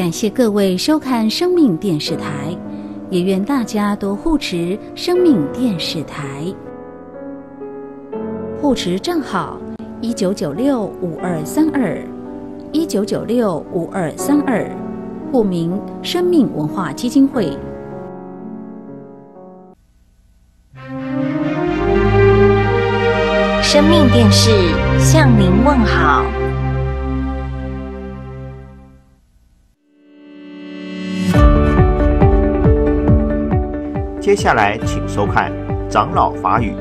感谢各位收看生命电视台，也愿大家都护持生命电视台。护持账号：一九九六五二三二，一九九六五二三二，户名：生命文化基金会。生命电视向您问好。接下来，请收看长老法语。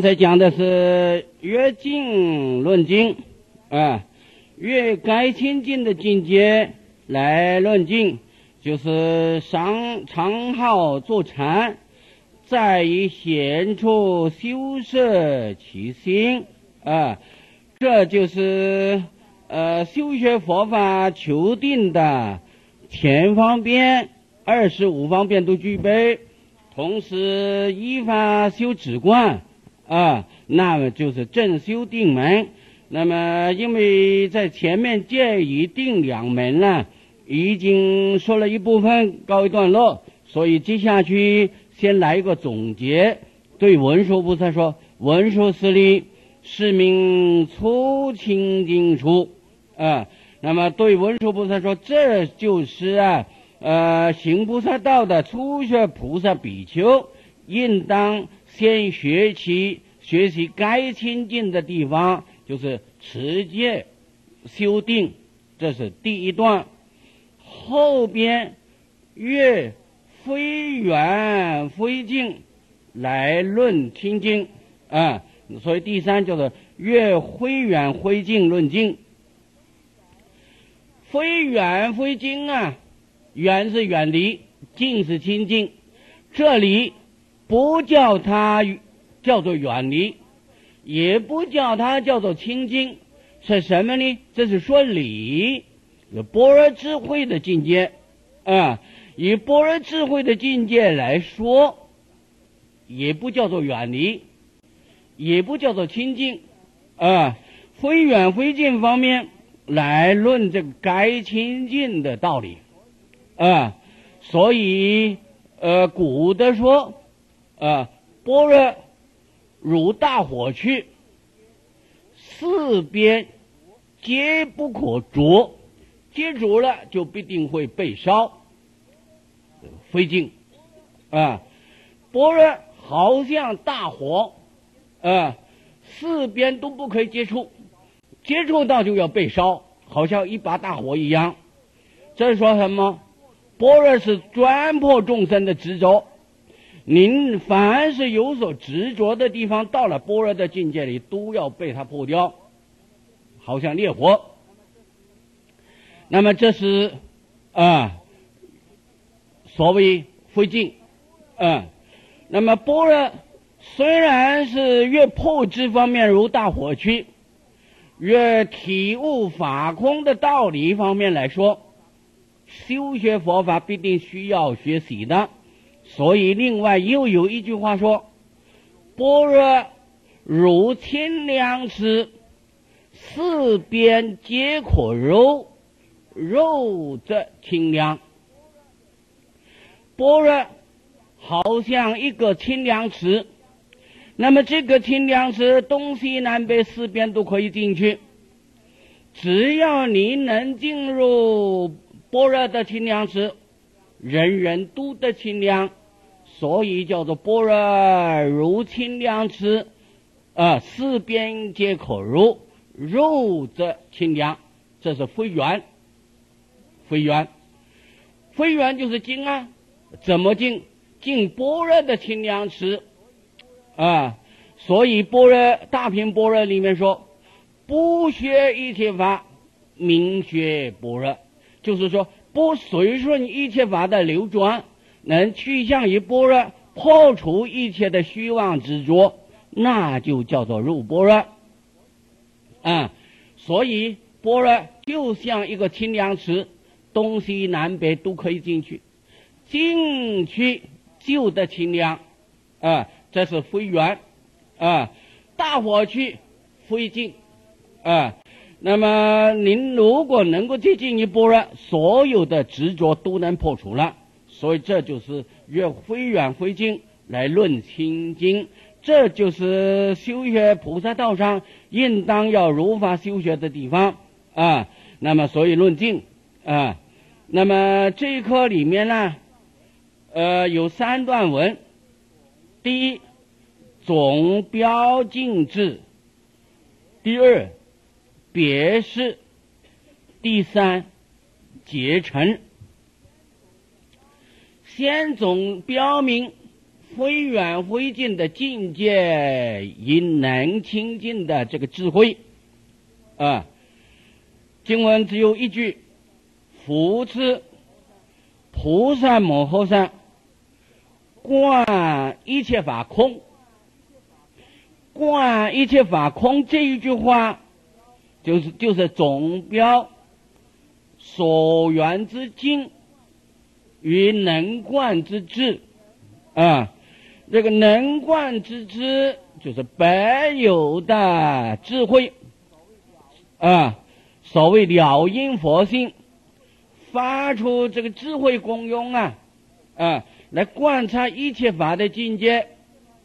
刚才讲的是越境论境，啊，越该亲近的境界来论境，就是上长号坐禅，在于闲处修摄其心，啊，这就是呃修学佛法求定的前方便、二十五方便都具备。同时依法修止观，啊，那么就是正修定门。那么因为在前面介于定两门呢，已经说了一部分，告一段落，所以接下去先来一个总结。对文殊菩萨说：“文殊师利，是名初清净处。”啊，那么对文殊菩萨说：“这就是啊。”呃，行菩萨道的初学菩萨比丘，应当先学习学习该亲近的地方，就是持戒、修定，这是第一段。后边越非远非近来论清净啊，所以第三就是越非远非近论净。非远非近啊。远是远离，近是亲近。这里不叫它叫做远离，也不叫它叫做清净，是什么呢？这是说理，般若智慧的境界啊。以般若智慧的境界来说，也不叫做远离，也不叫做清净啊。非远非近方面来论这个该清净的道理。啊，所以呃，古的说，啊，般若如大火去，四边皆不可着，接着了就必定会被烧，费劲啊。般若好像大火，啊，四边都不可以接触，接触到就要被烧，好像一把大火一样。这说什么？般若是专破众生的执着，您凡是有所执着的地方，到了般若的境界里，都要被它破掉，好像烈火。那么这是啊，所谓灰烬啊。那么般若虽然是越破之方面如大火区，越体悟法空的道理方面来说。修学佛法必定需要学习的，所以另外又有一句话说：“般若如清凉池，四边皆可揉，揉则清凉。”般若好像一个清凉池，那么这个清凉池东西南北四边都可以进去，只要你能进入。般若的清凉池，人人都得清凉，所以叫做般若如清凉池，啊，四边皆可入，入则清凉。这是非缘，非缘，非缘就是进啊，怎么进？进般若的清凉池，啊，所以般若大品般若里面说，不学一切法，名学般若，就是说不随顺一切法的流转，能趋向于般若，破除一切的虚妄执着，那就叫做入般若。啊，所以般若就像一个清凉池，东西南北都可以进去，进去就得清凉，啊，这是非缘，啊，大火去非净，啊，那么您如果能够接近一般若，所有的执着都能破除了，所以这就是越非远非近来论清净。这就是修学菩萨道上应当要如法修学的地方啊。那么，所以论静啊。那么这一课里面呢，呃，有三段文。第一，总标静智；第二，别是；第三，结成。先总标明。非远非近的境界，因能清净的这个智慧，啊，经文只有一句：福之菩萨摩诃萨观一切法空，观一切法空这一句话，就是就是总标所缘之境与能观之智，啊。这个能观之智，就是本有的智慧啊。所谓了因佛性，发出这个智慧功用啊啊，来观察一切法的境界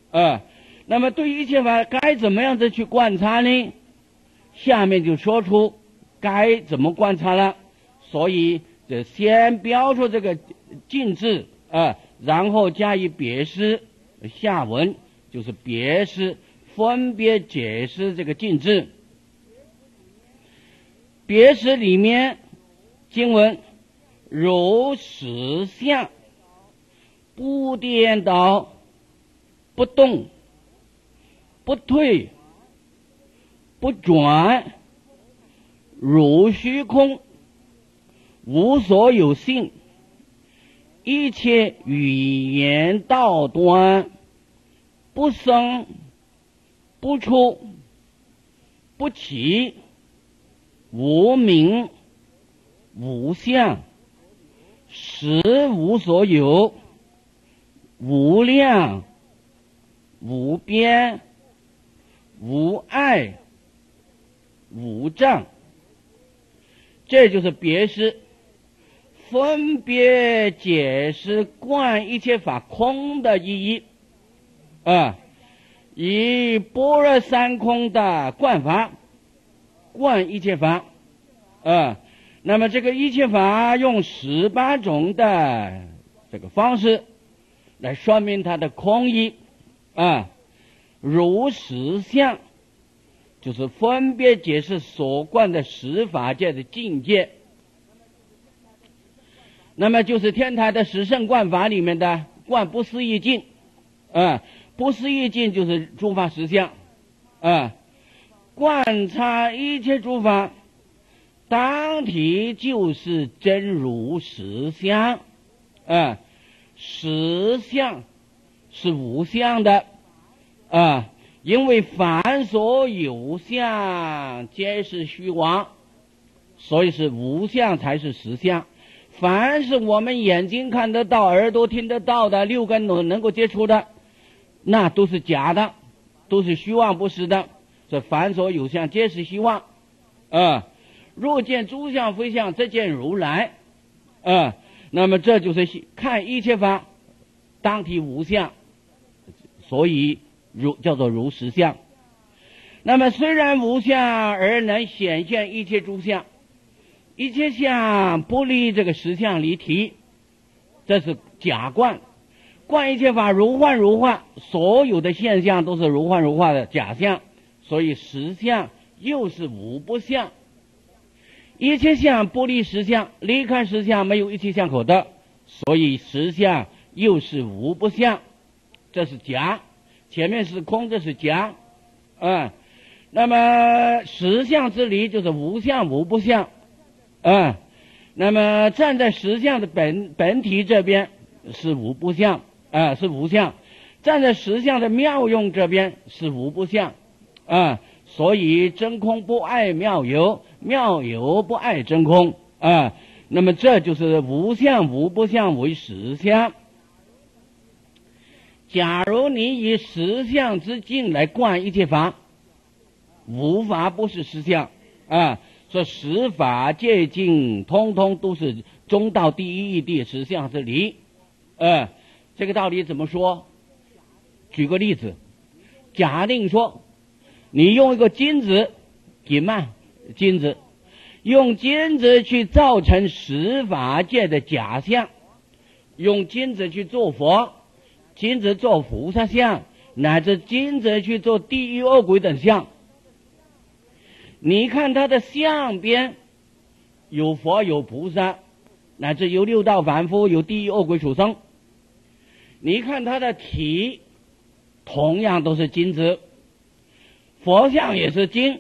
啊。那么对一切法该怎么样子去观察呢？下面就说出该怎么观察了。所以，这先标出这个进”字啊，然后加以别释。下文就是别诗分别解释这个进制。别释里面经文如实相，不颠倒，不动，不退，不转，如虚空，无所有性，一切语言道端。不生，不出，不起，无名，无相，实无所有，无量，无边，无碍，无障。这就是别释，分别解释观一切法空的意义。啊，以般若三空的观法，观一切法，啊，那么这个一切法用十八种的这个方式来说明它的空义，啊，如实相，就是分别解释所观的十法界的境界，那么就是天台的十圣观法里面的观不思议境，啊。不思议境就是诸法实相，啊，观察一切诸法，当体就是真如实相，啊，实相是无相的，啊，因为凡所有相皆是虚妄，所以是无相才是实相。凡是我们眼睛看得到、耳朵听得到的、六根能能够接触的。那都是假的，都是虚妄不实的。这凡所有相，皆是虚妄。啊，若见诸相非相，则见如来。啊，那么这就是看一切法，当体无相，所以如叫做如实相。那么虽然无相，而能显现一切诸相，一切相不离这个实相离体，这是假观。观一切法如幻如化，所有的现象都是如幻如化的假象，所以实相又是无不相。一切相不离实相，离开实相没有一切相可得，所以实相又是无不相。这是假，前面是空，这是假，啊，那么实相之理就是无相无不相，啊，那么站在实相的本本体这边是无不相，啊，是无相；站在实相的妙用这边是无不相，啊，所以真空不爱妙有，妙有不爱真空，啊，那么这就是无相无不相为实相。假如你以实相之境来观一切法，无法不是实相啊。这十法界境，通通都是中道第一义谛实相之理。呃，这个道理怎么说？举个例子，假定说，你用一个金子，金嘛，金子，用金子去造成十法界的假象，用金子去做佛。金子做菩萨像，乃至金子去做地狱恶鬼等像。你看他的相边有佛有菩萨，乃至有六道凡夫，有地狱恶鬼畜生。你看他的体，同样都是金子，佛像也是金，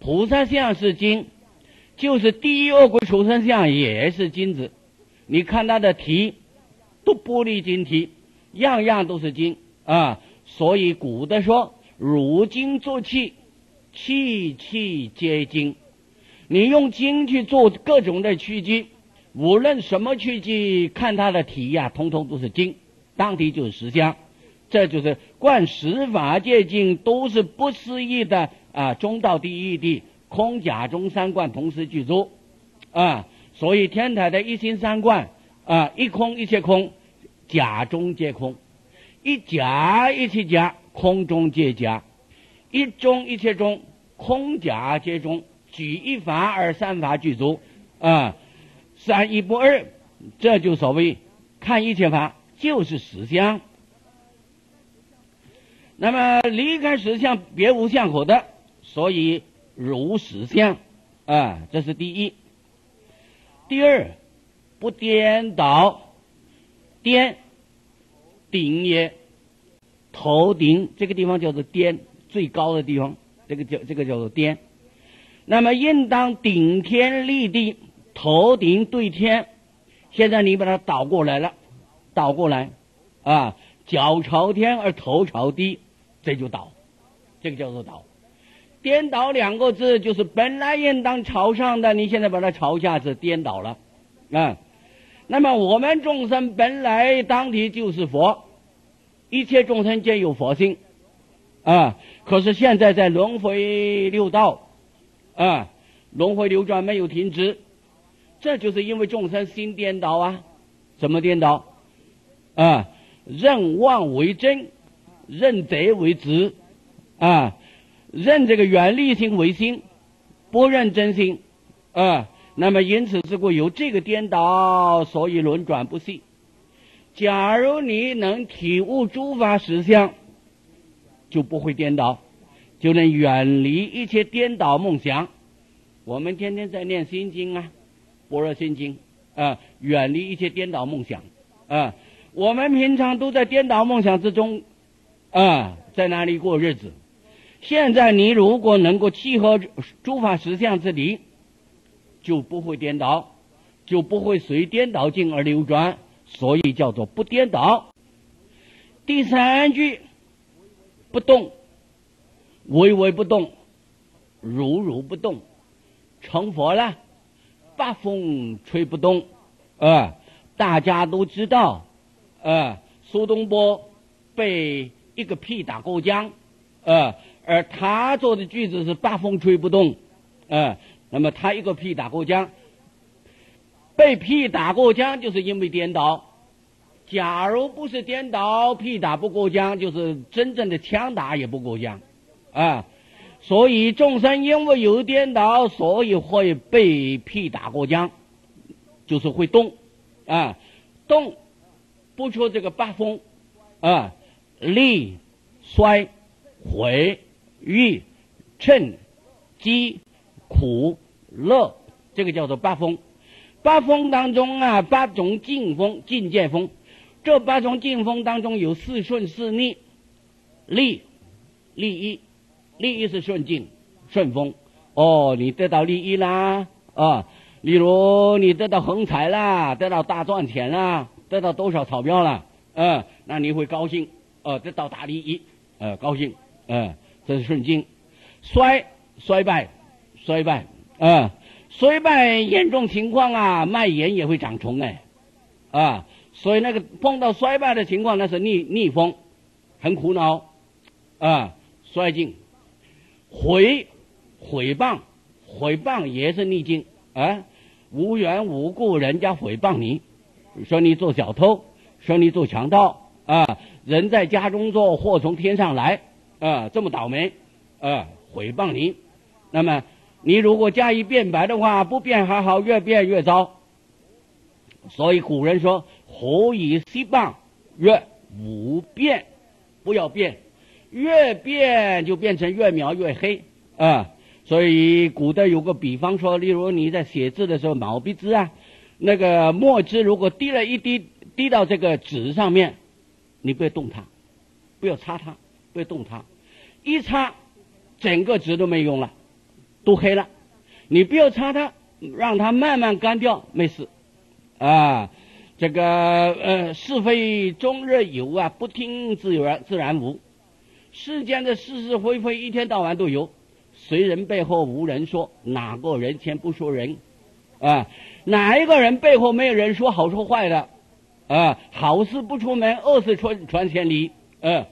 菩萨像是金，就是地狱恶鬼畜生像也是金子。你看他的体，都玻璃晶体。样样都是金啊，所以古的说如金做器，气气皆金。你用金去做各种的器具，无论什么器具，看它的体呀，通通都是金，当体就是实相。这就是观十法界经，都是不思议的啊，中道第一的空假中三观同时具足啊。所以天台的一心三观啊，一空一切空。假中皆空，一假一切假，空中皆假；一中一切中，空假皆中。举一法而三法具足，啊，三一不二，这就所谓看一切法就是实相。那么离开实相，别无相可得，所以如实相，啊，这是第一。第二，不颠倒。颠顶也，头顶这个地方叫做颠，最高的地方，这个叫这个叫做颠。那么应当顶天立地，头顶对天。现在你把它倒过来了，倒过来，啊，脚朝天而头朝地，这就倒，这个叫做倒。颠倒两个字就是本来应当朝上的，你现在把它朝下，是颠倒了，啊。那么我们众生本来当体就是佛，一切众生皆有佛性，啊！可是现在在轮回六道，啊，轮回流转没有停止，这就是因为众生心颠倒啊！怎么颠倒？啊，认妄为真，认贼为子，啊，认这个原力心为心，不认真心，啊。那么因此之故有这个颠倒，所以轮转不息。假如你能体悟诸法实相，就不会颠倒，就能远离一切颠倒梦想。我们天天在念心经啊，般若心经啊，远离一切颠倒梦想啊。我们平常都在颠倒梦想之中啊，在哪里过日子？现在你如果能够契合诸法实相之理。就不会颠倒，就不会随颠倒境而流转，所以叫做不颠倒。第三句，不动，微微不动，如如不动，成佛了。八风吹不动，啊，大家都知道，啊，苏东坡被一个屁打过江，啊，而他做的句子是八风吹不动，啊。那么他一个屁打过江，被屁打过江，就是因为颠倒。假如不是颠倒，屁打不过江，就是真正的枪打也不过江，啊！所以众生因为有颠倒，所以会被屁打过江，就是会动，啊，动不出这个八风，啊，力、衰、毁、欲、趁、机。苦、乐，这个叫做八风。八风当中啊，八种境风、境界风。这八种境风当中有四顺四逆，利，利益，利益是顺境、顺风。哦，你得到利益啦啊！例如你得到横财啦，得到大赚钱啦，得到多少钞票了？嗯，那你会高兴，呃，得到大利益，呃，高兴，嗯，这是顺境。衰，衰败，衰败，嗯，衰败严重情况啊，脉炎也会长虫哎，啊，所以那个碰到衰败的情况，那是逆逆风，很苦恼，啊，衰境，毁。毁谤，毁谤也是逆境啊！无缘无故人家毁谤你，说你做小偷，说你做强盗啊！人在家中坐，祸从天上来啊！这么倒霉啊！毁谤你，那么你如果加以辩白的话，不辩还好，越辩越糟。所以古人说：“何以息谤？曰无变。”不要变，越变就变成越描越黑啊！所以古代有个比方说，例如你在写字的时候，毛笔字啊，那个墨汁如果滴了一滴滴到这个纸上面，你不要动它，不要擦它，不要动它，一擦，整个纸都没用了，都黑了。你不要擦它，让它慢慢干掉，没事。啊，这个呃是非终日有啊，不听自然自然无。世间的是是非非，一天到晚都有。谁人背后无人说？哪个人前不说人？啊，哪一个人背后没有人说好说坏的？啊，好事不出门，恶事传传千里。嗯，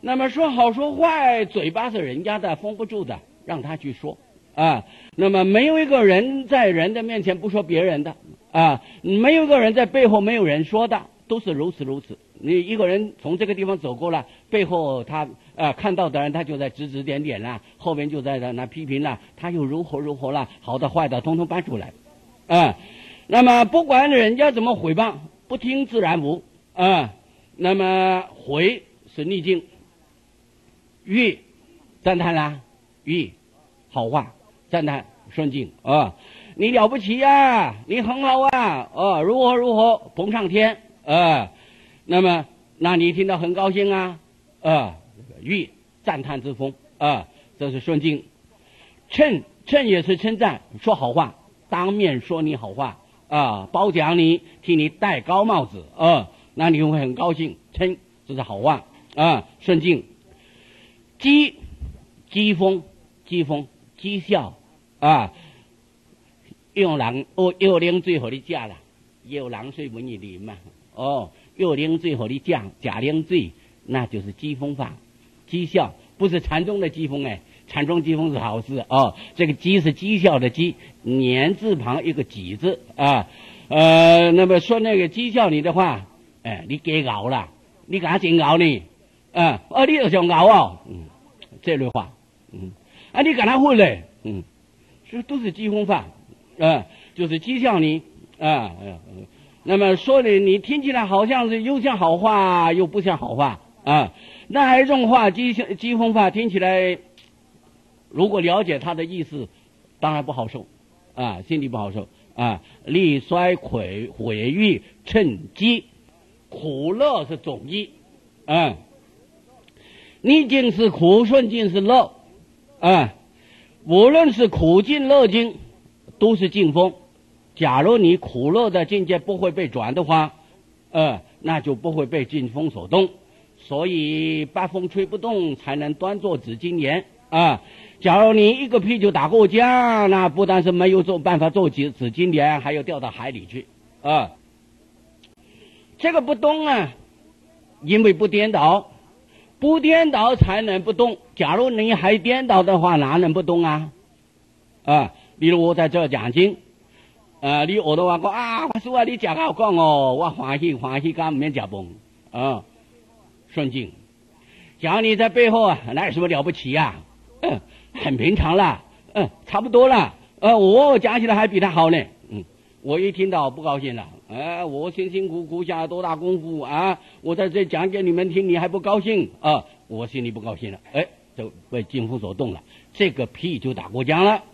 那么说好说坏，嘴巴是人家的，封不住的，让他去说。啊，那么没有一个人在人的面前不说别人的。啊，没有一个人在背后没有人说的，都是如此如此。你一个人从这个地方走过了，背后他啊看到的人，他就在指指点点啦，后边就在那那批评了，他又如何如何了，好的坏的通通搬出来，啊，那么不管人家怎么毁谤，不听自然无。啊，那么回是逆境，欲赞叹啦，欲好话赞叹顺境。啊，你了不起呀，你很好啊，哦如何如何捧上天啊。那么，那你听到很高兴啊，啊，欲赞叹之风啊，这是顺境。称称也是称赞，说好话，当面说你好话啊，褒奖你，替你戴高帽子啊，那你会很高兴。称这是好话啊，顺境。讥讥讽讥讽讥笑啊，有人哦，有人最好的嫁了，有人最文艺的嘛，哦。又零罪和你讲假零罪，那就是讥讽法，讥笑不是禅宗的讥讽哎，禅宗讥讽是好事哦。这个讥是讥笑的讥，年字旁一个己字啊。呃，那么说那个讥笑你的话，哎，你给熬了，你干啥真熬呢？啊，哦，你又想熬哦，嗯，这类话，嗯，啊，你干啥混嘞？嗯，这都是讥讽法，啊，就是讥笑你啊，嗯。那么说的你听起来好像是又像好话又不像好话啊，那一种话讥讥讽话听起来，如果了解他的意思，当然不好受啊，心里不好受啊。力衰毁毁誉趁机，苦乐是总义啊。逆境是苦，顺境是乐啊。无论是苦境乐境，都是境风。假如你苦乐的境界不会被转的话，呃，那就不会被劲风所动。所以八风吹不动，才能端坐紫金莲啊。假如你一个屁就打过江，那不但是没有做办法做紫紫金莲，还要掉到海里去啊。这个不动啊，因为不颠倒，不颠倒才能不动。假如你还颠倒的话，哪能不动啊？啊，比如我在这讲经。啊，你学到话讲啊，法师啊，你讲好讲哦，我欢喜欢喜，干唔免食饭啊，顺境。假如你在背后啊，那有什么了不起呀？嗯，很平常啦，嗯，差不多啦。呃，我讲起来还比他好呢。嗯，我一听到不高兴了。哎，我辛辛苦苦下了多大功夫啊，我在这讲给你们听，你还不高兴啊？我心里不高兴了。哎，就被金夫所动了，这个屁就打过江了。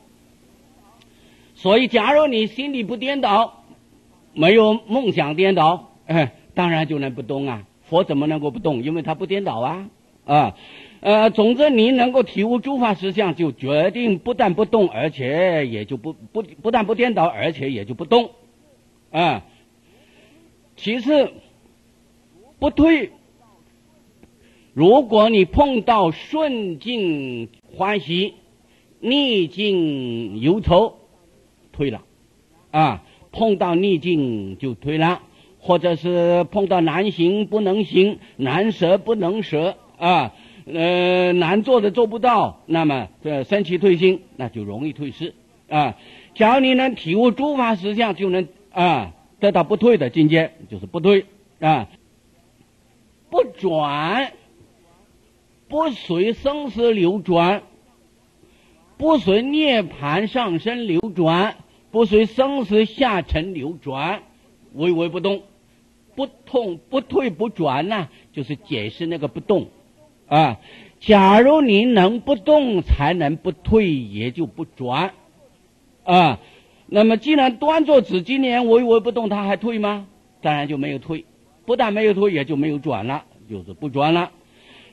所以，假如你心里不颠倒，没有梦想颠倒，哎，当然就能不动啊。佛怎么能够不动？因为他不颠倒啊啊。呃，总之你能够体悟诸法实相，就决定不但不动，而且也就不不不但不颠倒，而且也就不动，啊。其次，不退。如果你碰到顺境欢喜，逆境忧愁，退了，啊，碰到逆境就退了，或者是碰到难行不能行，难舍不能舍，啊，呃，难做的做不到，那么这升起退心，那就容易退失，啊，只要你能体悟诸法实相，就能啊得到不退的境界，就是不退啊，不转。不随生死流转，不随涅盘上升流转，不随生死下沉流转，微微不动，不痛不退不转呢？就是解释那个不动啊。假如你能不动，才能不退，也就不转啊。那么既然端坐止今年微微不动，他还退吗？当然就没有退，不但没有退，也就没有转了，就是不转了。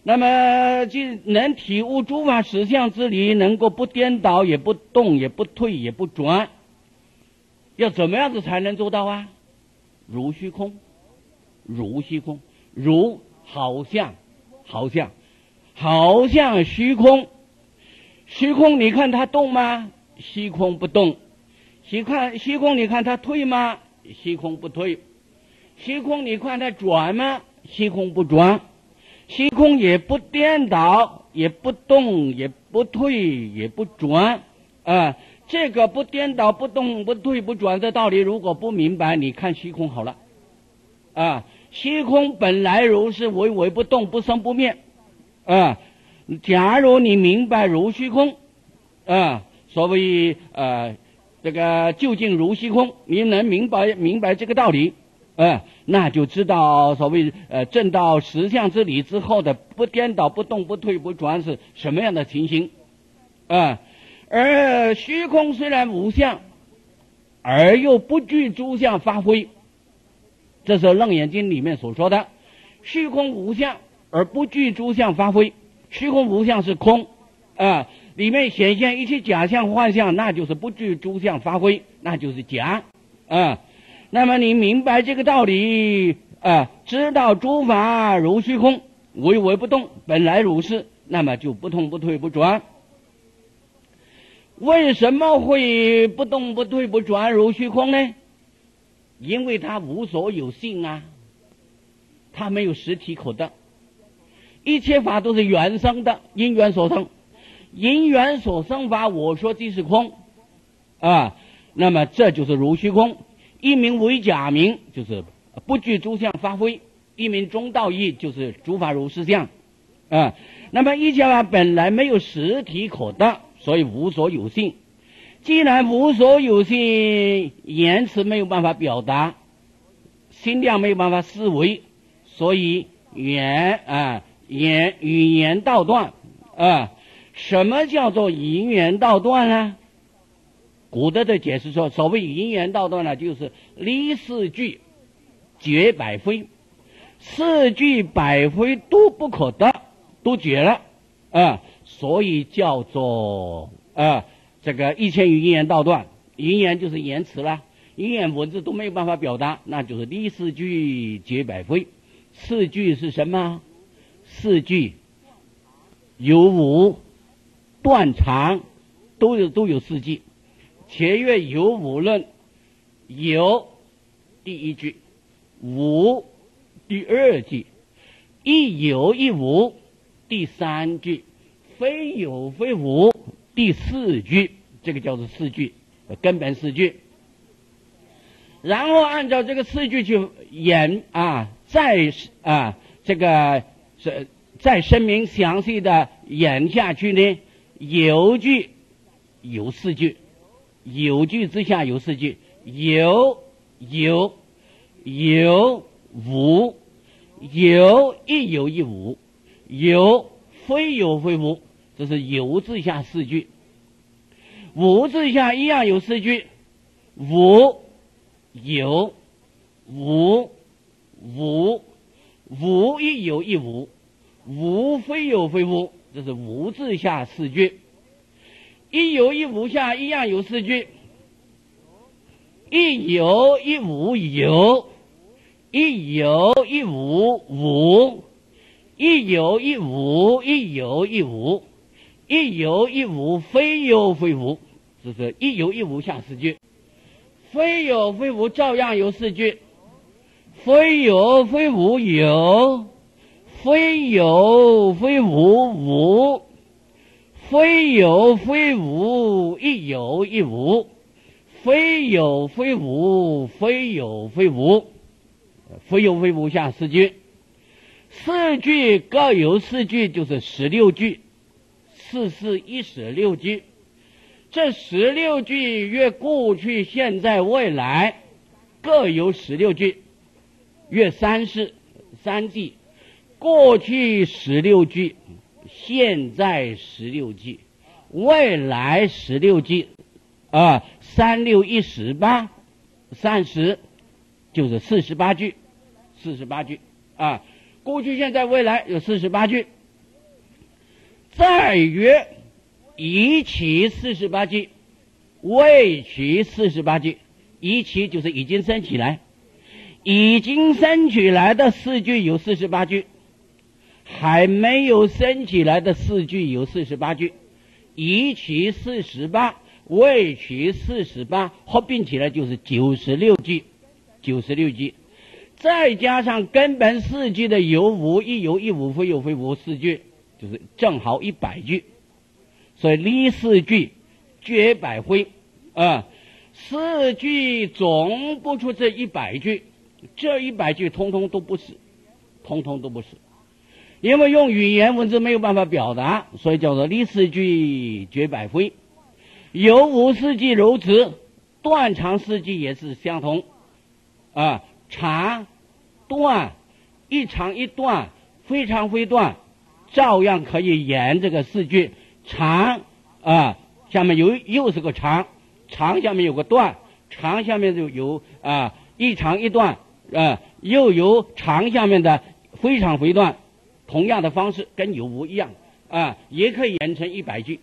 那么，既能体悟诸法实相之理，能够不颠倒，也不动，也不退，也不转，要怎么样子才能做到啊？如虚空，如虚空，如好像，好像，好像虚空，虚空，你看它动吗？虚空不动。虚看虚空，你看它退吗？虚空不退。虚空，你看它转吗？虚空不转。虚空也不颠倒，也不动，也不退，也不转，啊，这个不颠倒、不动、不退、不转的道理，如果不明白，你看虚空好了，啊，虚空本来如是，唯唯不动，不生不灭，啊，假如你明白如虚空，啊，所谓呃，这个究竟如虚空，你能明白明白这个道理。嗯，那就知道所谓呃正道实相之理之后的不颠倒、不动、不退、不转是什么样的情形？啊，而虚空虽然无相，而又不具诸相发挥，这是《楞严经》里面所说的：虚空无相而不具诸相发挥。虚空无相是空，啊，里面显现一切假象幻象，那就是不具诸相发挥，那就是假，啊。那么你明白这个道理啊？知道诸法如虚空，唯唯不动，本来如是，那么就不动不退不转。为什么会不动不退不转如虚空呢？因为它无所有性啊，它没有实体可得。一切法都是缘生的，因缘所生，因缘所生法，我说即是空啊。那么这就是如虚空。一名为假名，就是不具诸相发挥；一名中道义，就是诸法如是相。啊，那么一切法本来没有实体可得，所以无所有性。既然无所有性，言辞没有办法表达，心量没有办法思维，所以言啊言语言道断啊。什么叫做语言道断呢？古德的解释说，所谓语言道断呢，就是离四句绝百非，四句百非都不可得，都绝了啊，所以叫做啊这个一千余因缘道断，因缘就是言辞啦，因缘文字都没有办法表达，那就是第四句绝百非。四句是什么？四句有五断长，都有都有四句。前月有五论，有第一句，无第二句，一有一无第三句，非有非无第四句，这个叫做四句，根本四句。然后按照这个四句去演啊，再啊这个是再声明详细的演下去呢，有句有四句。有句之下有四句，有有有无，有一有一无，有非有非无，这是有字下四句。无字下一样有四句，无有无无无一有一无，无非有非无，这是无字下四句。一有一无下一样有四句。一有一无有，一有一无无，一有一无一有一无，一有一无非有非无，这是一有一无下四句。非有非无照样有四句。非有非无有，非有非无无，非有非无一有一无。非有非无，非有非无，非有非无下四句，四句各有四句，就是十六句，四四一十六句。这十六句约过去、现在、未来各有十六句，约三世三季，过去十六句，现在十六句，未来十六句。啊，三六一十八，三十就是四十八句，四十八句啊。过去、现在、未来有四十八句。再约一起四十八句，未起四十八句。一起就是已经升起来，已经升起来的四句有四十八句，还没有升起来的四句有四十八句，一起四十八。未取四十八合并起来就是九十六句，九十六句，再加上根本四句的有无一有一无非有非无四句，就是正好一百句。所以离四句绝百回啊，四句总不出这一百句，这一百句通通都不是，通通都不是，因为用语言文字没有办法表达，所以叫做离四句绝百回。有无四句如此，断长四句也是相同，啊，长、断，一长一断，非常非断，照样可以演这个四句。长啊，下面有又是个长，长下面有个断，长下面就有啊一长一段，啊，又有长下面的非常非断，同样的方式跟有无一样啊，也可以演成一百句，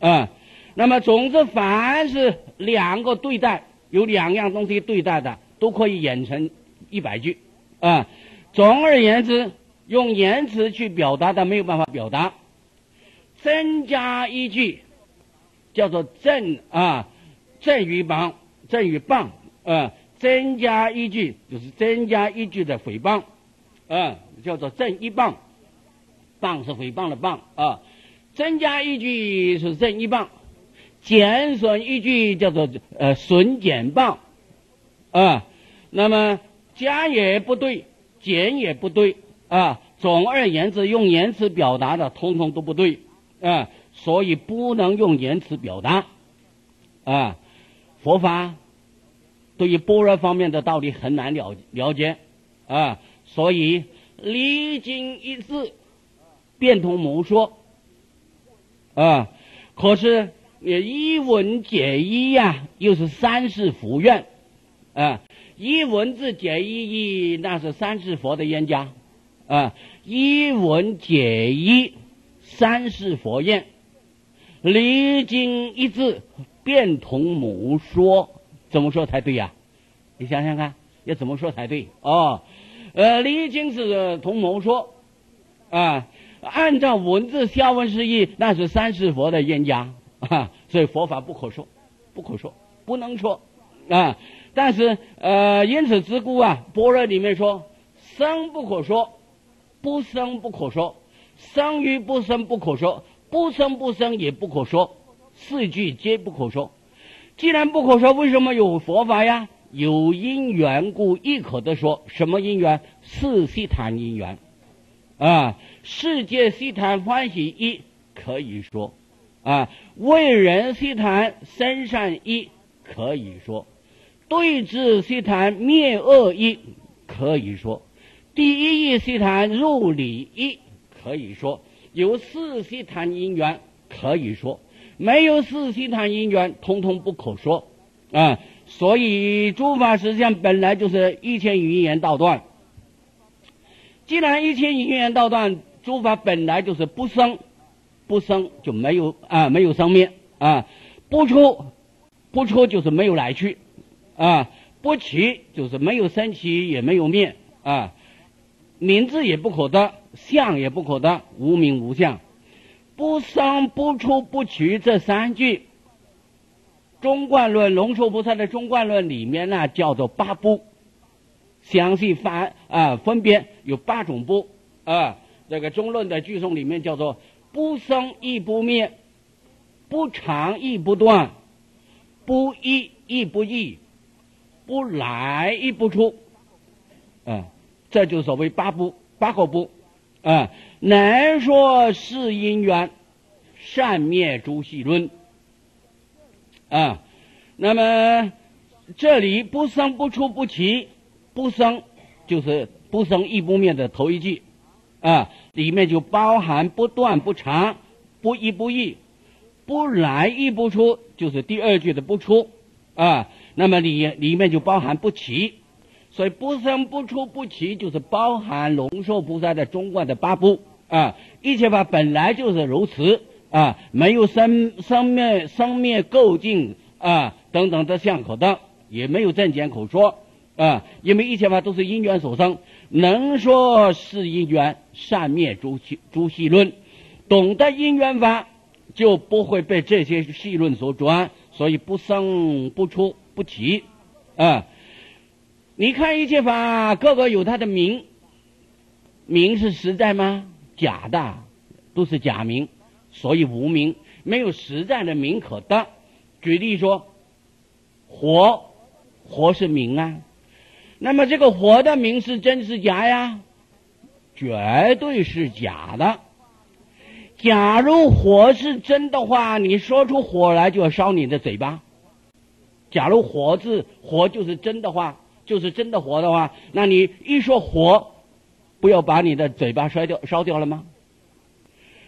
啊。那么，总之，凡是两个对待，有两样东西对待的，都可以演成一百句，啊。总而言之，用言辞去表达但没有办法表达，增加一句，叫做正啊，正与谤，正与谤，啊，增加一句就是增加一句的诽谤，啊，叫做正一谤，谤是诽谤的谤啊，增加一句是正一谤。减损一句叫做呃损减谤，啊，那么加也不对，减也不对啊。总而言之，用言辞表达的通通都不对啊，所以不能用言辞表达啊。佛法对于般若方面的道理很难了了解啊，所以离经一字变通谋说啊，可是。也一文解一呀，又是三世福愿，啊，一文字解一义，那是三世佛的冤家，啊，一文解一，三世佛愿，离经一字变同母说，怎么说才对呀？你想想看，要怎么说才对？哦，呃，离经是同母说，啊，按照文字下文释义，那是三世佛的冤家。啊，所以佛法不可说，不可说，不能说啊。但是呃，因此之故啊，般若里面说生不可说，不生不可说，生与不生不可说，不生不生也不可说，四句皆不可说。既然不可说，为什么有佛法呀？有因缘故，亦可得说。什么因缘？四悉檀因缘啊，世界悉檀欢喜一可以说。啊，为人虽谈生善一，可以说；对治虽谈灭恶一，可以说；第一义悉谈入理一，可以说；有四悉谈因缘，可以说；没有四悉谈因缘，通通不可说。啊，所以诸法实际上本来就是一千余言道断。既然一千余言道断，诸法本来就是不生不生就没有啊，没有生灭啊，不出不出就是没有来去啊，不起就是没有生起也没有灭啊，名字也不可得，相也不可得，无名无相，不生不出不取这三句，中观论龙树菩萨的中观论里面呢叫做八不，详细分啊分别有八种不啊，这个中论的句诵里面叫做。不生亦不灭，不长亦不断，不一亦不异，不来亦不出，啊，这就所谓八不八个不，啊，难说是因缘，善灭诸系论，啊，那么这里不生不出不齐，不生就是不生亦不灭的头一句。啊，里面就包含不断不长，不一不异，不来亦不出，就是第二句的不出啊。那么里里面就包含不齐，所以不生不出不齐，就是包含龙寿菩萨的中观的八部啊。一切法本来就是如此啊，没有生生灭生灭构境啊等等的相可得，也没有正见口说啊，因为一切法都是因缘所生。能说是因缘善灭诸系诸系论，懂得因缘法，就不会被这些系论所转，所以不生不出不起啊！你看一切法，个个有它的名，名是实在吗？假的，都是假名，所以无名，没有实在的名可得。举例说，活，活是名啊。那么这个火的名是真是假呀？绝对是假的。假如火是真的话，你说出火来就要烧你的嘴巴。假如火字火就是真的话，就是真的火的话，那你一说火，不要把你的嘴巴摔掉烧掉了吗？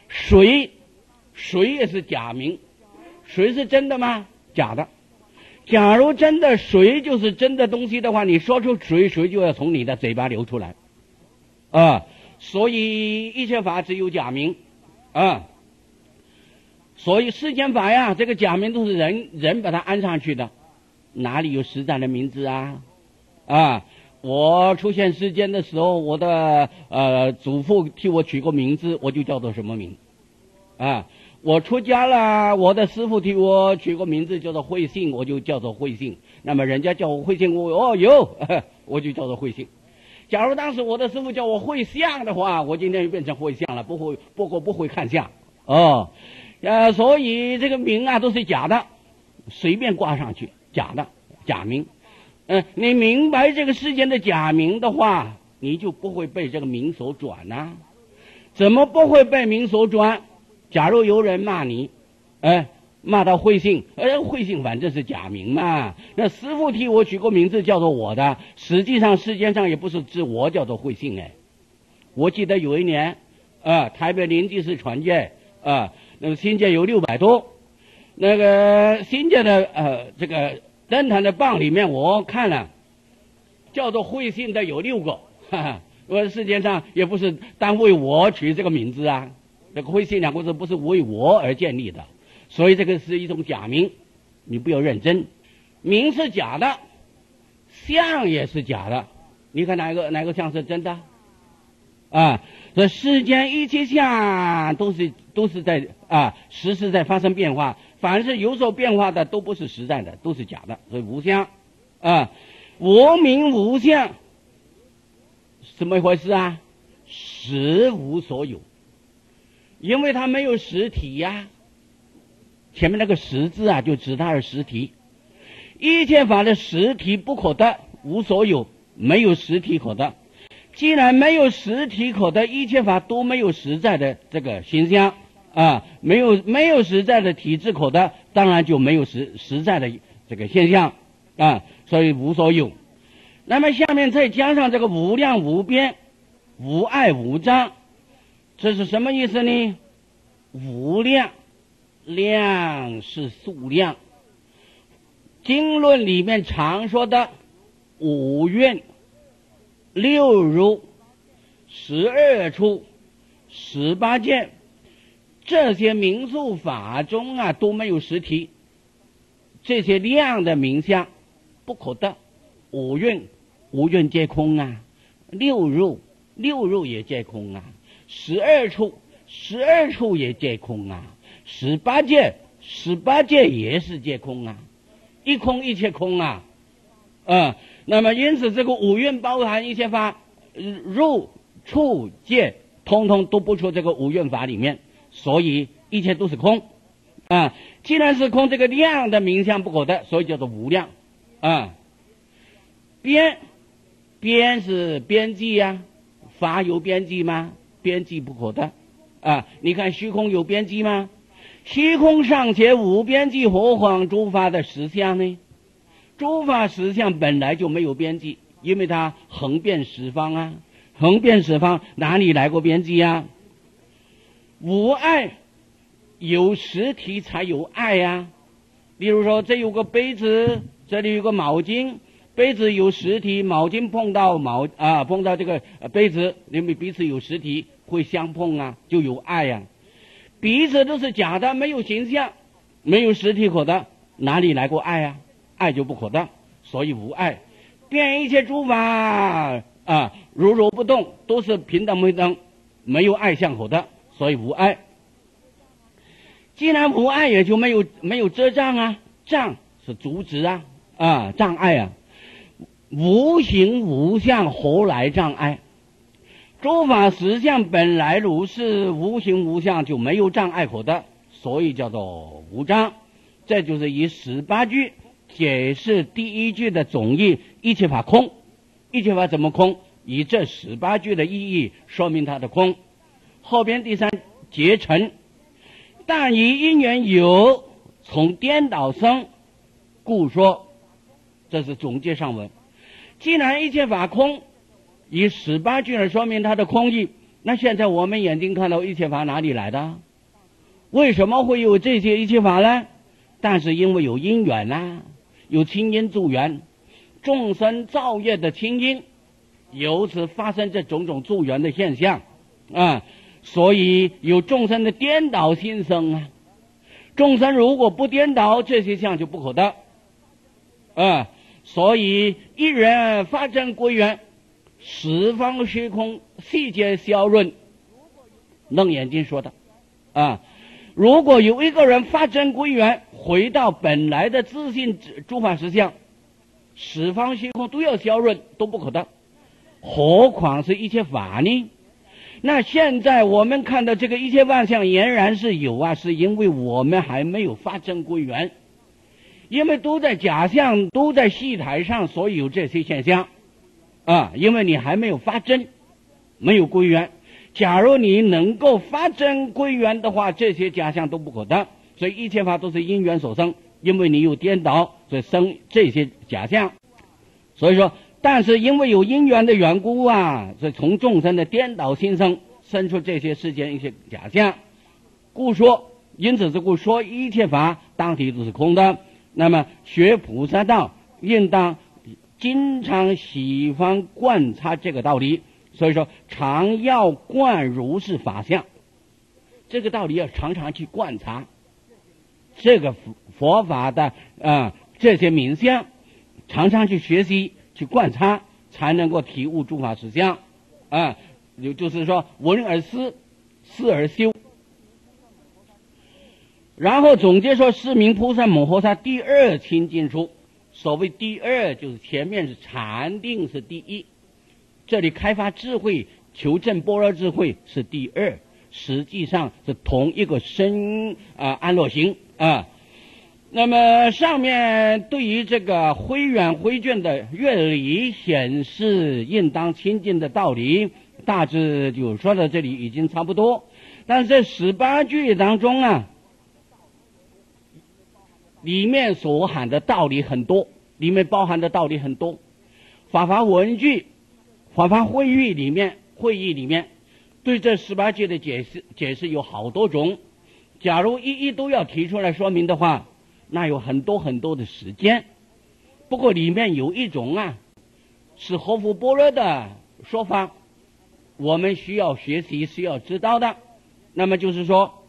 水，水也是假名，水是真的吗？假的。假如真的水就是真的东西的话，你说出水，水就要从你的嘴巴流出来，啊，所以一切法只有假名，啊，所以世间法呀，这个假名都是人人把它安上去的，哪里有实在的名字啊？啊，我出现世间的时候，我的呃祖父替我取个名字，我就叫做什么名，啊。我出家了，我的师傅替我取个名字叫做慧信，我就叫做慧信。那么人家叫我慧信，我哦有，我就叫做慧信。假如当时我的师傅叫我慧相的话，我今天就变成慧相了，不会，不过不会看相哦。呃，所以这个名啊都是假的，随便挂上去，假的假名。嗯，你明白这个世间的假名的话，你就不会被这个名所转呐。怎么不会被名所转？假如有人骂你，哎，骂到慧信，哎，慧信反正是假名嘛。那师傅替我取个名字叫做我的，实际上世界上也不是指我叫做慧信哎。我记得有一年，啊，台北临济市传戒，啊，那个新界有六百多，那个新界的呃这个登坛的榜里面，我看了，叫做慧信的有六个，哈哈，我世界上也不是单为我取这个名字啊。这个“慧信”两个字不是为我而建立的，所以这个是一种假名，你不要认真。名是假的，相也是假的。你看哪个哪个相是真的？啊，这世间一切相都是都是在啊时时在发生变化，凡是有所变化的都不是实在的，都是假的。所以无相啊，无名无相，怎么一回事啊？实无所有。因为它没有实体呀，前面那个“实”字啊，就指它是实体。一切法的实体不可得，无所有，没有实体可得。既然没有实体可得，一切法都没有实在的这个形象啊，没有没有实在的体质可得，当然就没有实实在的这个现象啊，所以无所有。那么下面再加上这个无量无边、无碍无障。这是什么意思呢？无量，量是数量。经论里面常说的五蕴、六入、十二处、十八界，这些民诉法中啊都没有实体，这些量的名相不可得，五蕴五蕴皆空啊，六入六入也皆空啊，十二处十二处也皆空啊，十八界十八界也是皆空啊，一空一切空啊，嗯，那么因此这个五蕴包含一切法，入处界通通都不出这个五蕴法里面。所以一切都是空，啊，既然是空，这个量的名相不可得，所以叫做无量，啊，边边是边际呀，法有边际吗？边际不可得，啊，你看虚空有边际吗？虚空尚且无边际，何况诸法的实相呢？诸法实相本来就没有边际，因为它横遍十方啊，横遍十方哪里来过边际呀？无爱，有实体才有爱呀。例如说，这有个杯子，这里有个毛巾，杯子有实体，毛巾碰到毛啊，碰到这个杯子，你们彼此有实体，会相碰啊，就有爱呀。彼此都是假的，没有形象，没有实体可得，哪里来过爱啊？爱就不可得，所以无爱。变一切诸法啊，如如不动，都是平等不等，没有爱相可得。所以无碍，既然无碍，也就没有没有遮障啊，障是阻止啊啊障碍啊，无形无相何来障碍？诸法实相本来如是，无形无相就没有障碍可得，所以叫做无障。这就是以十八句解释第一句的总义：一切法空。一切法怎么空？以这十八句的意义说明它的空。后边第三结成，但以因缘有，从颠倒生，故说，这是总结上文。既然一切法空，以十八句来说明它的空义，那现在我们眼睛看到一切法哪里来的？为什么会有这些一切法呢？但是因为有因缘呐，有清音助缘，众生造业的清音，由此发生这种种助缘的现象啊。所以有众生的颠倒心生啊，众生如果不颠倒，这些相就不可得啊。所以一人发真归元，十方虚空细节消润。楞严经说的啊，如果有一个人发真归元，回到本来的自信诸法实相，十方虚空都要消润，都不可得，何况是一切法呢？那现在我们看到这个一切万象俨然是有啊，是因为我们还没有发真归元，因为都在假象，都在戏台上，所以有这些现象啊。因为你还没有发真，没有归元。假如你能够发真归元的话，这些假象都不可得。所以一切法都是因缘所生，因为你有颠倒，所以生这些假象。所以说。但是因为有因缘的缘故啊，所以从众生的颠倒心生，生出这些世间一些假象，故说，因此是故说一切法当体都是空的。那么学菩萨道，应当经常喜欢观察这个道理。所以说，常要观如是法相，这个道理要常常去观察这个佛法的啊这些名相，常常去学习。去观察，才能够体悟诸法实相，啊，就就是说闻而思，思而修。然后总结说，是名菩萨摩诃萨第二清净处。所谓第二，就是前面是禅定是第一，这里开发智慧、求证般若智慧是第二，实际上是同一个身啊安乐行啊。那么上面对于这个灰远灰卷的乐理显示应当亲近的道理，大致就说到这里已经差不多。但是这十八句当中啊，里面所含的道理很多，里面包含的道理很多。法华文句、法华会议里面会议里面对这十八句的解释解释有好多种。假如一一都要提出来说明的话。那有很多很多的时间，不过里面有一种啊，是合乎般若的说法，我们需要学习，需要知道的。那么就是说，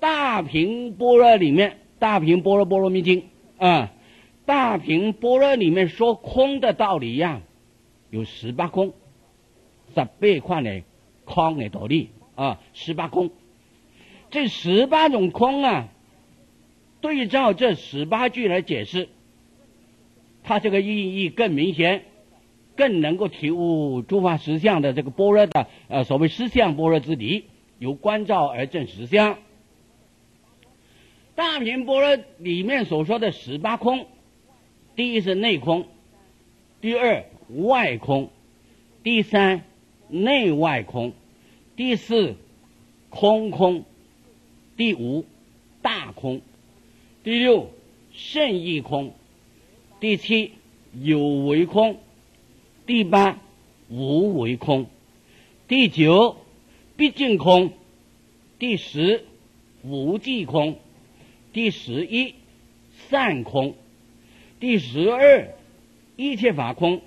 大品般若里面，《大品般若波罗蜜经》啊，《大品般若》里面说空的道理呀，有十八空，十八块的空的道理啊，十八空。这十八种空啊，对照这十八句来解释，它这个意义更明显，更能够体悟诸法实相的这个般若的呃所谓实相般若之理，由观照而证实相。大品般若里面所说的十八空，第一是内空，第二外空，第三内外空，第四空空。第五，大空；第六，圣意空；第七，有为空；第八，无为空；第九，毕竟空；第十，无际空；第十一，善空；第十二，一切法空；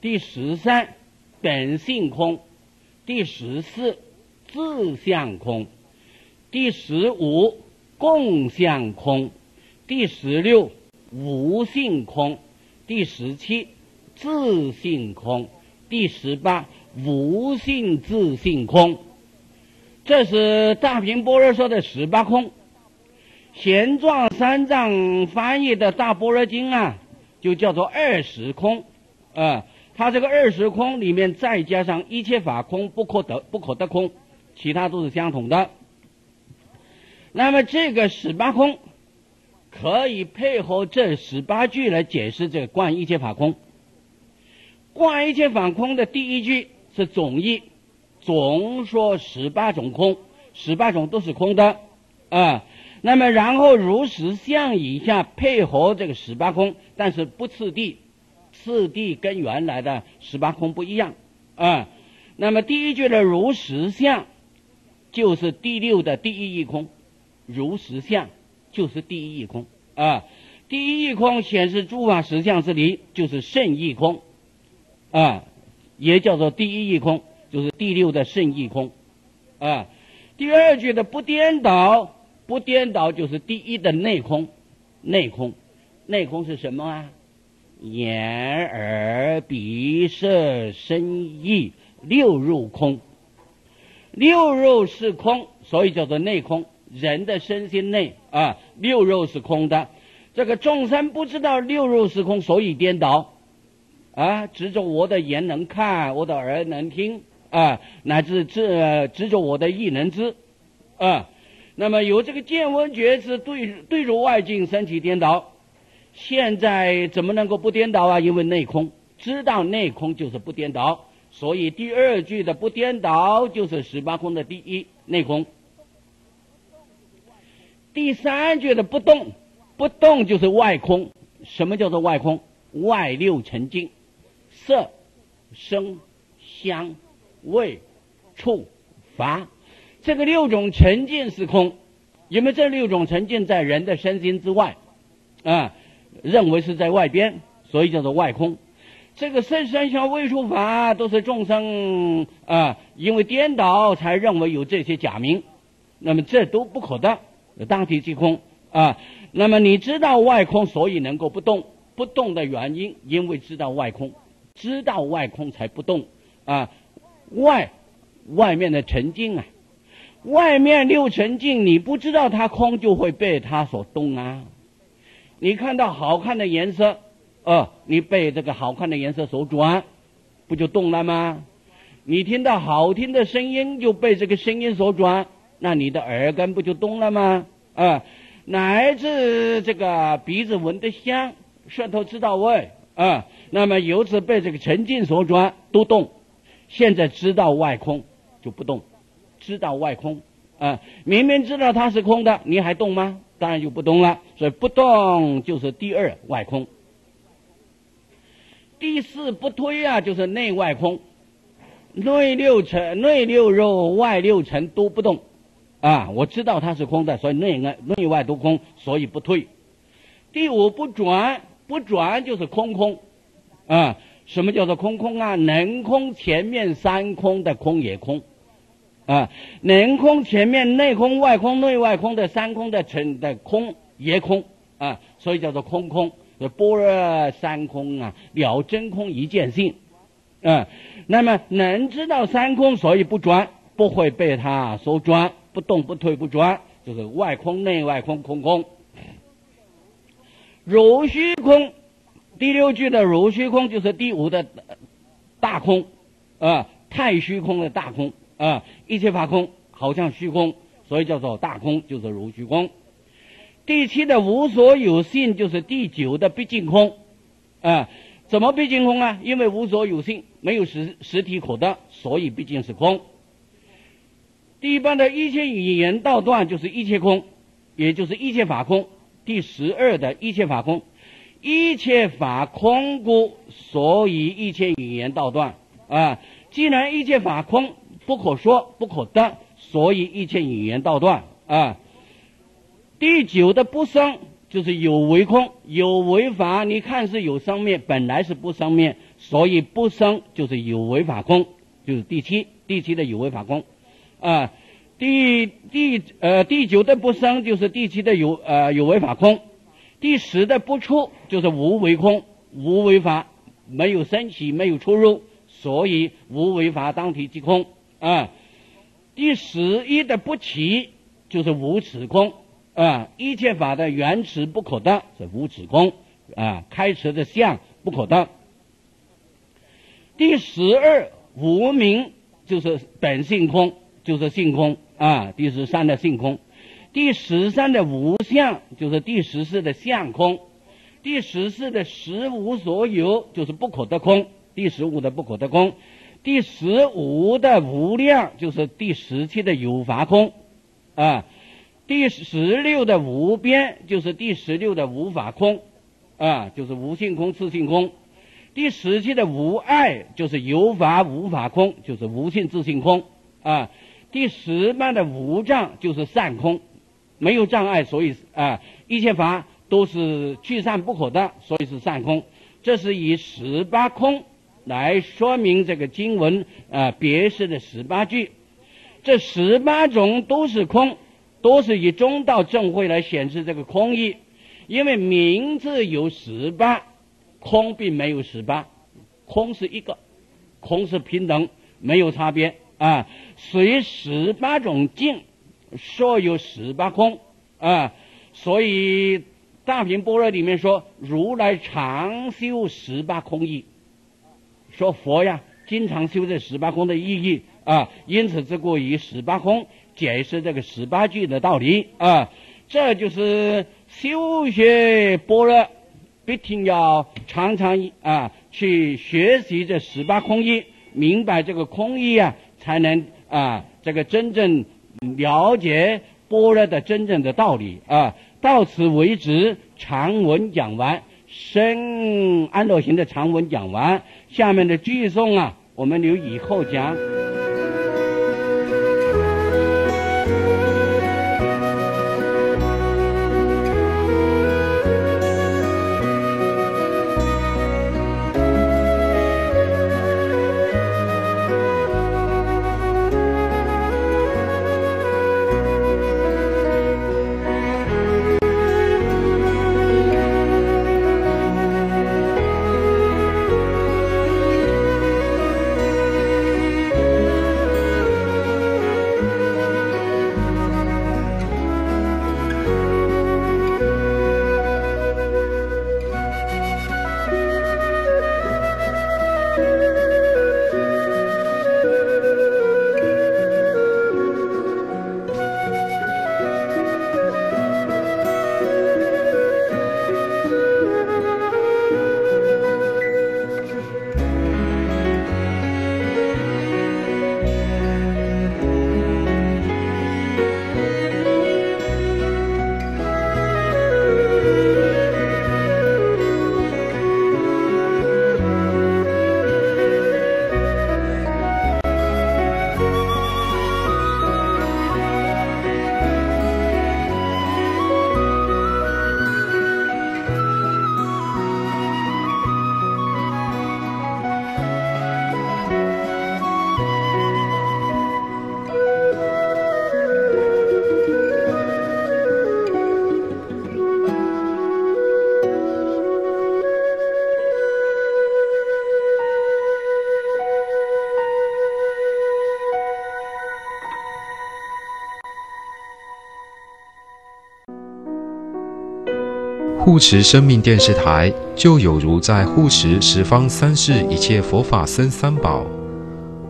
第十三，本性空；第十四，自相空。第十五，共相空；第十六，无性空；第十七，自性空；第十八，无性自性空。这是大平般若说的十八空。玄奘三藏翻译的大般若经啊，就叫做二十空。啊，它这个二十空里面再加上一切法空，不可得不可得空，其他都是相同的。那么这个十八空可以配合这十八句来解释这个观一切法空。观一切法空的第一句是总义，总说十八种空，十八种都是空的啊。那么然后如实相以下配合这个十八空，但是不次第，次第跟原来的十八空不一样啊。那么第一句的如实相就是第六的第一义空。如实相就是第一义空啊，第一义空显示诸法实相之理，就是圣义空啊，也叫做第一义空，就是第六的圣义空啊。第二句的不颠倒，不颠倒就是第一的内空，内空，内空是什么啊？眼耳鼻舌身意六入空，六入是空，所以叫做内空。人的身心内啊，六肉是空的。这个众生不知道六肉是空，所以颠倒啊，执着我的眼能看，我的耳能听啊，乃至这执着我的意能知啊。那么有这个见闻觉知对对着外境身体颠倒，现在怎么能够不颠倒啊？因为内空，知道内空就是不颠倒，所以第二句的不颠倒就是十八空的第一内空。第三句的不动，不动就是外空。什么叫做外空？外六尘境，色、声、香、味、触、法，这个六种沉境是空。因为这六种沉境在人的身心之外，啊，认为是在外边，所以叫做外空。这个色、声、香、味、触、法都是众生啊，因为颠倒才认为有这些假名，那么这都不可得。大体即空啊，那么你知道外空，所以能够不动。不动的原因，因为知道外空，知道外空才不动啊。外外面的沉静啊，外面六沉静，你不知道它空，就会被它所动啊。你看到好看的颜色，哦，你被这个好看的颜色所转，不就动了吗？你听到好听的声音，就被这个声音所转。那你的耳根不就动了吗？啊，乃至这个鼻子闻得香，舌头知道味啊，那么由此被这个沉静所转，都动。现在知道外空就不动，知道外空啊，明明知道它是空的，你还动吗？当然就不动了。所以不动就是第二外空。第四不推啊，就是内外空，内六尘、内六肉、外六尘都不动。啊，我知道它是空的，所以内外内外都空，所以不退。第五不转，不转就是空空。啊，什么叫做空空啊？能空前面三空的空也空。啊，能空前面内空、外空、内外空的三空的成的空也空啊，所以叫做空空。般若三空啊，了真空一见性啊。那么能知道三空，所以不转，不会被它所转，不动不退不转，就是外空、内外空、空空。如虚空，第六句的如虚空就是第五的大空啊，太虚空的大空。啊，一切法空，好像虚空，所以叫做大空，就是如虚空。第七的无所有性，就是第九的毕竟空。啊，怎么毕竟空啊？因为无所有性，没有实实体可得，所以毕竟是空。第八的一切语言道断，就是一切空，也就是一切法空。第十二的一切法空，一切法空故，所以一切语言道断。啊，既然一切法空。不可说，不可得，所以一切语言道断啊。第九的不生就是有为空，有为法，你看是有生灭，本来是不生灭，所以不生就是有为法空，就是第七，第七的有为法空啊。第第呃第九的不生就是第七的有呃有为法空，第十的不出就是无为空，无为法没有升起，没有出入，所以无为法当体即空。啊，第十一的不起就是无此空啊，一切法的原始不可得是无此空啊，开始的相不可得。第十二无名就是本性空，就是性空啊。第十三的性空，第十三的无相就是第十四的相空，第十四的实无所有就是不可得空，第十五的不可得空。第十五的无量就是第十七的有法空，啊，第十六的无边就是第十六的无法空，啊，就是无性空、自性空。第十七的无碍就是有法无法空，就是无性自性空，啊，第十八的无障就是善空，没有障碍，所以啊，一切法都是聚散不可的，所以是善空。这是以十八空。来说明这个经文啊，别释的十八句，这十八种都是空，都是以中道正会来显示这个空义。因为名字有十八，空并没有十八，空是一个，空是平等，没有差别啊。随十八种境，说有十八空啊。所以大品般若里面说，如来常修十八空义。说佛呀，经常修这十八空的意义啊，因此这个以十八空解释这个十八句的道理啊，这就是修学般若，必定要常常啊去学习这十八空义，明白这个空义啊，才能啊这个真正了解般若的真正的道理啊。到此为止，长文讲完。生安乐行的长文讲完，下面的句诵啊，我们留以后讲。护持生命电视台，就有如在护持十方三世一切佛法僧三宝。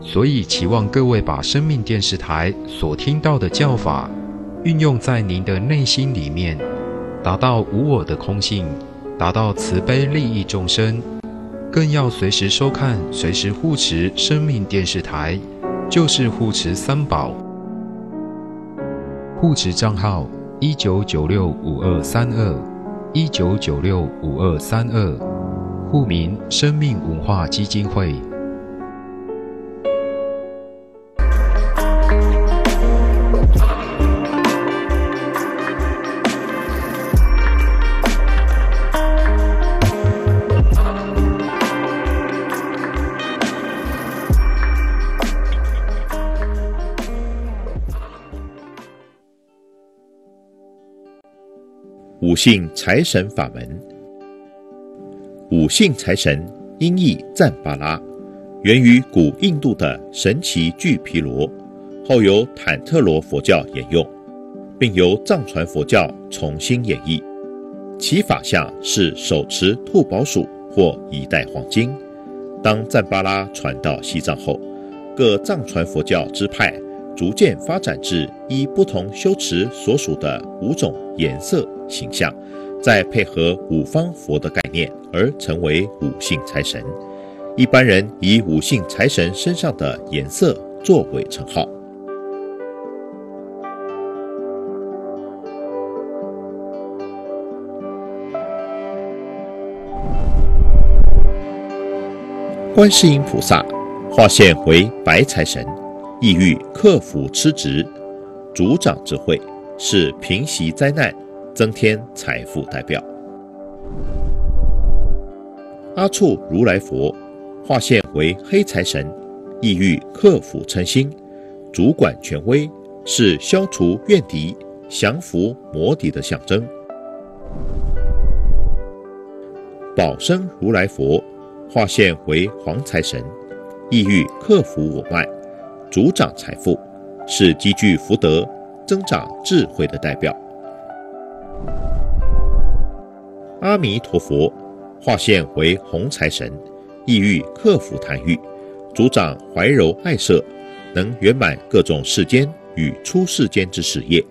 所以，期望各位把生命电视台所听到的教法，运用在您的内心里面，达到无我的空性，达到慈悲利益众生。更要随时收看，随时护持生命电视台，就是护持三宝。护持账号：一九九六五二三二。一九九六五二三二，户名生命文化基金会。五姓财神法门，五姓财神音译赞巴拉，源于古印度的神奇巨毗罗，后由坦特罗佛教沿用，并由藏传佛教重新演绎。其法相是手持兔宝鼠或一袋黄金。当赞巴拉传到西藏后，各藏传佛教支派。逐渐发展至依不同修持所属的五种颜色形象，再配合五方佛的概念而成为五姓财神。一般人以五姓财神身上的颜色作为称号。观世音菩萨化现为白财神。意欲克服痴执，主掌智慧，是平息灾难、增添财富代表。阿处如来佛化现为黑财神，意欲克服嗔心，主管权威，是消除怨敌、降服魔敌的象征。宝生如来佛化现为黄财神，意欲克服我慢。主掌财富，是积聚福德、增长智慧的代表。阿弥陀佛化现为红财神，意欲克服贪欲，主掌怀柔爱色，能圆满各种世间与出世间之事业。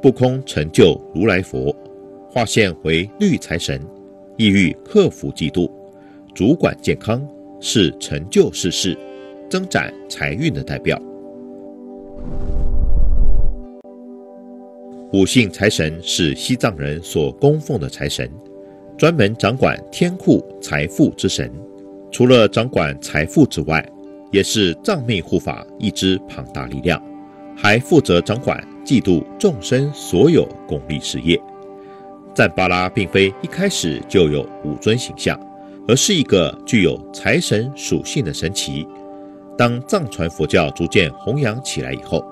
不空成就如来佛化现为绿财神，意欲克服嫉妒，主管健康。是成就世事、增展财运的代表。五姓财神是西藏人所供奉的财神，专门掌管天库财富之神。除了掌管财富之外，也是藏命护法一支庞大力量，还负责掌管嫉妒众生所有功利事业。赞巴拉并非一开始就有五尊形象。而是一个具有财神属性的神奇。当藏传佛教逐渐弘扬起来以后，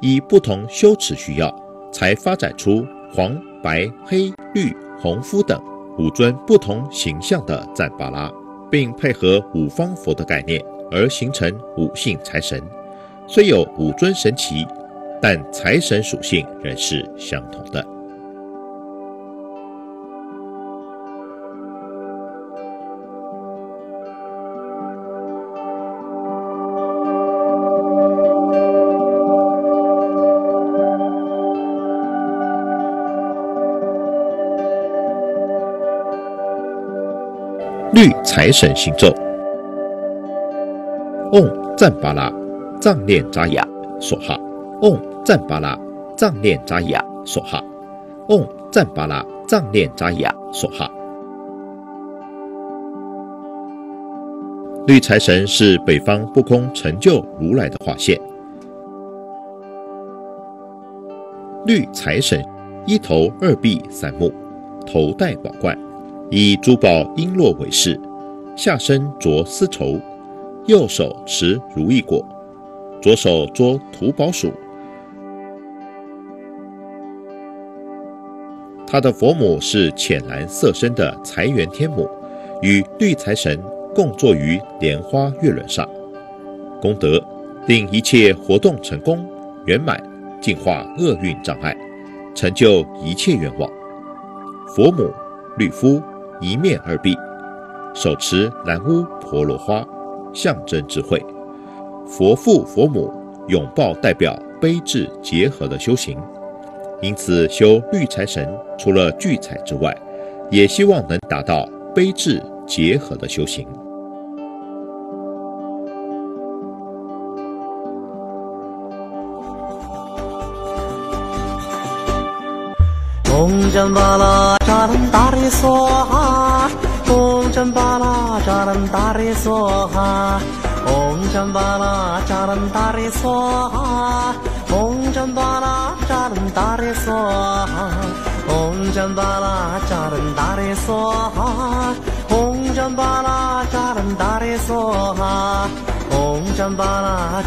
以不同修持需要，才发展出黄、白、黑、绿、红肤等五尊不同形象的赞巴拉，并配合五方佛的概念而形成五姓财神。虽有五尊神奇，但财神属性仍是相同的。财神行咒：嗡赞巴拉藏念扎雅梭哈，嗡赞巴拉藏念扎雅梭哈，嗡赞巴拉藏念扎雅梭哈。绿财神是北方不空成就如来的化现。绿财神一头二臂三目，头戴宝冠。以珠宝璎珞为饰，下身着丝绸，右手持如意果，左手捉土宝鼠。他的佛母是浅蓝色身的财源天母，与绿财神共坐于莲花月轮上，功德令一切活动成功圆满，净化厄运障碍，成就一切愿望。佛母绿夫一面二臂，手持蓝乌婆罗花，象征智慧。佛父佛母拥抱代表悲智结合的修行，因此修绿财神除了聚财之外，也希望能达到悲智结合的修行。嗡真巴拉扎啷达里梭哈，嗡真巴拉扎啷达里梭哈，嗡真巴拉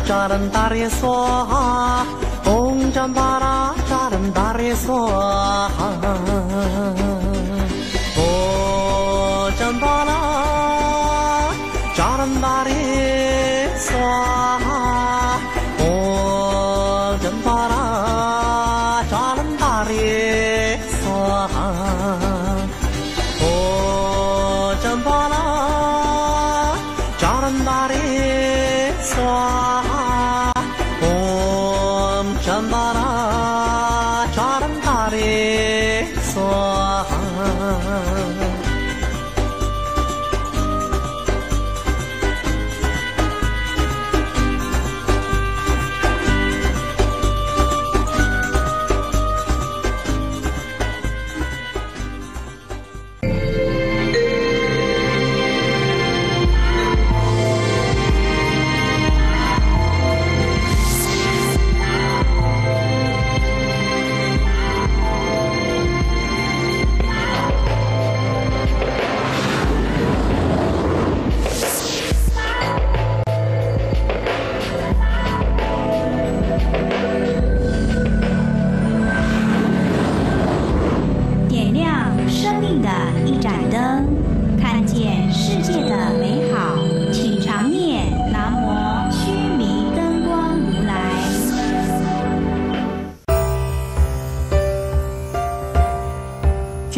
扎啷达里梭哈，嗡真巴拉扎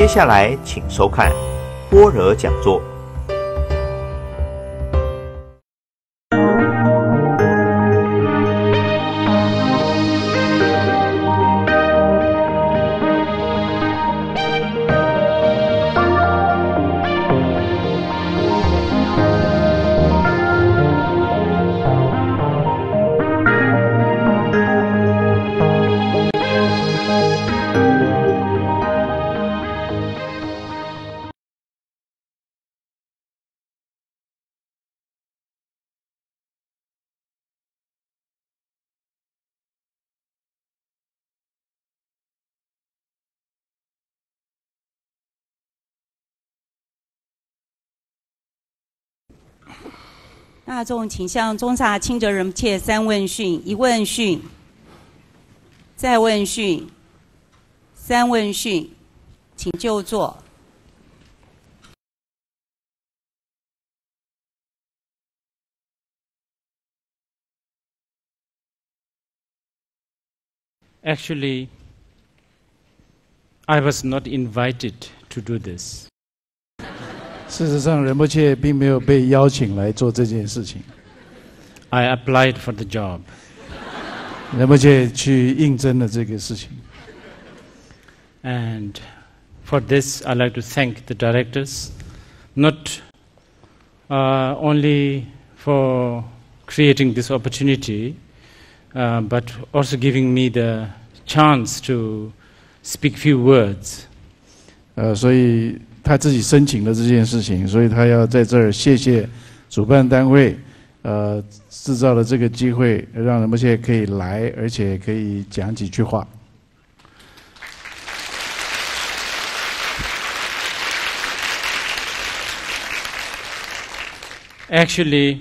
接下来，请收看般若讲座。大众请向中萨清哲仁切三问讯：一问讯，再问讯，三问讯，请就座。Actually, I was not invited to do this. 事实上，仁波切并没有被邀请来做这件事情。 I applied for the job. 仁波切去应征了这个事情。 And for this, I'd like to thank the directors, not uh, only for creating this opportunity, uh, but also giving me the chance to speak few words. 呃，所以 他自己申请了这件事情，所以他要在这儿谢谢主办单位，呃，制造了这个机会，让人们现在可以来，而且可以讲几句话。Actually,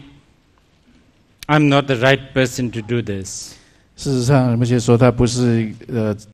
I'm not the right person to do this. 事实上，仁波切说他不是呃